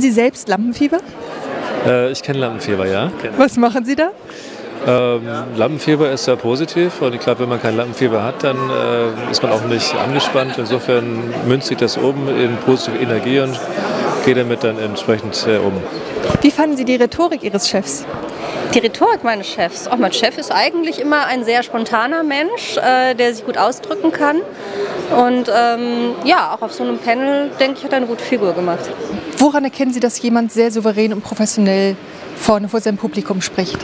Kennen Sie selbst Lampenfieber? Äh, ich kenne Lampenfieber, ja. Was machen Sie da? Ähm, Lampenfieber ist sehr positiv und ich glaube, wenn man kein Lampenfieber hat, dann äh, ist man auch nicht angespannt. Insofern münzt sich das oben in positive Energie und geht damit dann entsprechend äh, um. Wie fanden Sie die Rhetorik Ihres Chefs? Die Rhetorik meines Chefs. Auch mein Chef ist eigentlich immer ein sehr spontaner Mensch, äh, der sich gut ausdrücken kann. Und ähm, ja, auch auf so einem Panel, denke ich, hat er eine gute Figur gemacht. Woran erkennen Sie, dass jemand sehr souverän und professionell vorne vor seinem Publikum spricht?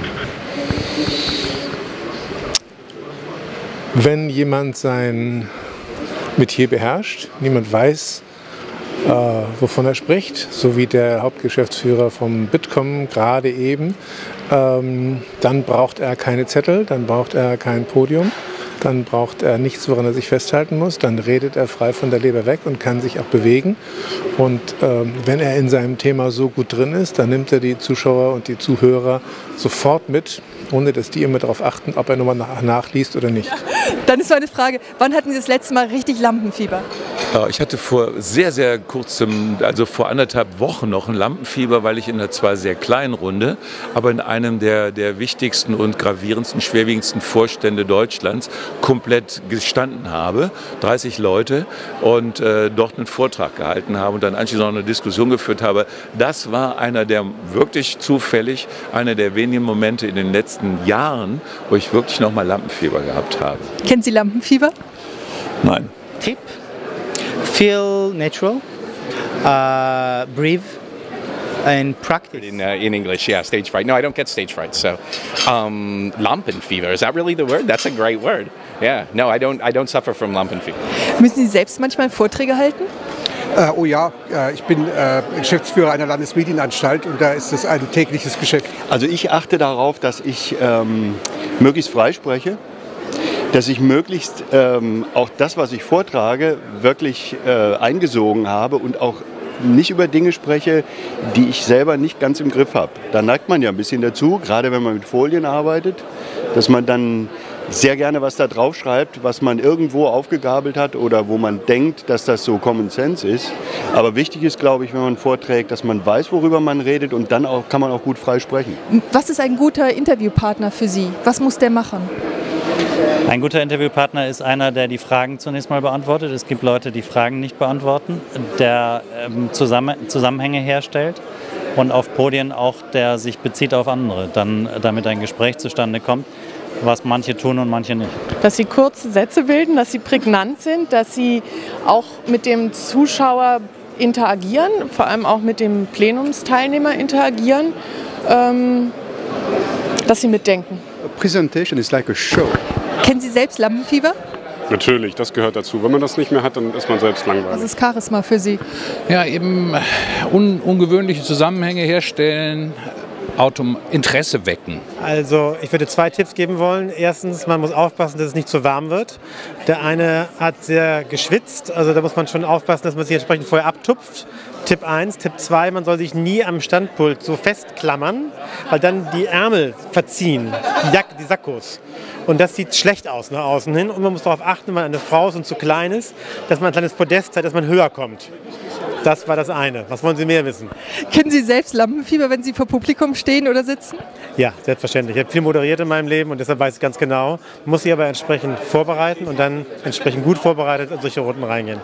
Wenn jemand sein Metier beherrscht, niemand weiß, äh, wovon er spricht, so wie der Hauptgeschäftsführer vom Bitkom gerade eben, ähm, dann braucht er keine Zettel, dann braucht er kein Podium, dann braucht er nichts, woran er sich festhalten muss, dann redet er frei von der Leber weg und kann sich auch bewegen. Und ähm, wenn er in seinem Thema so gut drin ist, dann nimmt er die Zuschauer und die Zuhörer sofort mit ohne dass die immer darauf achten, ob er nochmal nach, nachliest oder nicht. Dann ist meine Frage, wann hatten Sie das letzte Mal richtig Lampenfieber? Ich hatte vor sehr, sehr kurzem, also vor anderthalb Wochen noch ein Lampenfieber, weil ich in einer zwar sehr kleinen Runde, aber in einem der, der wichtigsten und gravierendsten, schwerwiegendsten Vorstände Deutschlands komplett gestanden habe, 30 Leute, und äh, dort einen Vortrag gehalten habe und dann anschließend noch eine Diskussion geführt habe. Das war einer der wirklich zufällig, einer der wenigen Momente in den letzten Jahren, wo ich wirklich noch mal Lampenfieber gehabt habe. Kennen Sie Lampenfieber? Nein. Tip: Feel natural, uh, breathe, and practice. In, uh, in English, yeah, stage fright. No, I don't get stage fright. So, um, Lampenfieber is that really the word? That's a great word. Yeah, no, I don't. I don't suffer from Lampenfieber. Müssen Sie selbst manchmal Vorträge halten? Äh, oh ja, äh, ich bin äh, Geschäftsführer einer Landesmedienanstalt und da ist es ein tägliches Geschäft. Also ich achte darauf, dass ich ähm, möglichst frei spreche, dass ich möglichst ähm, auch das, was ich vortrage, wirklich äh, eingesogen habe und auch nicht über Dinge spreche, die ich selber nicht ganz im Griff habe. Da neigt man ja ein bisschen dazu, gerade wenn man mit Folien arbeitet, dass man dann sehr gerne was da drauf schreibt, was man irgendwo aufgegabelt hat oder wo man denkt, dass das so Common Sense ist. Aber wichtig ist, glaube ich, wenn man vorträgt, dass man weiß, worüber man redet und dann auch, kann man auch gut frei sprechen. Was ist ein guter Interviewpartner für Sie? Was muss der machen? Ein guter Interviewpartner ist einer, der die Fragen zunächst mal beantwortet. Es gibt Leute, die Fragen nicht beantworten, der ähm, Zusammenhänge herstellt und auf Podien auch, der sich bezieht auf andere, dann damit ein Gespräch zustande kommt was manche tun und manche nicht. Dass sie kurze Sätze bilden, dass sie prägnant sind, dass sie auch mit dem Zuschauer interagieren, vor allem auch mit dem Plenumsteilnehmer interagieren, ähm, dass sie mitdenken. A presentation is like a show. Kennen Sie selbst Lampenfieber? Natürlich, das gehört dazu. Wenn man das nicht mehr hat, dann ist man selbst langweilig. Was ist Charisma für Sie? Ja, eben un ungewöhnliche Zusammenhänge herstellen, Autom Interesse wecken? Also ich würde zwei Tipps geben wollen. Erstens, man muss aufpassen, dass es nicht zu warm wird. Der eine hat sehr geschwitzt, also da muss man schon aufpassen, dass man sich entsprechend vorher abtupft. Tipp 1. Tipp 2, man soll sich nie am Standpult so festklammern, weil dann die Ärmel verziehen, die, Jack die Sakkos. Und das sieht schlecht aus nach außen hin. Und man muss darauf achten, wenn man eine Frau ist und zu klein ist, dass man ein kleines Podest hat, dass man höher kommt. Das war das eine. Was wollen Sie mehr wissen? Kennen Sie selbst Lampenfieber, wenn Sie vor Publikum stehen oder sitzen? Ja, selbstverständlich. Ich habe viel moderiert in meinem Leben und deshalb weiß ich ganz genau. Muss sie aber entsprechend vorbereiten und dann entsprechend gut vorbereitet in solche Runden reingehen.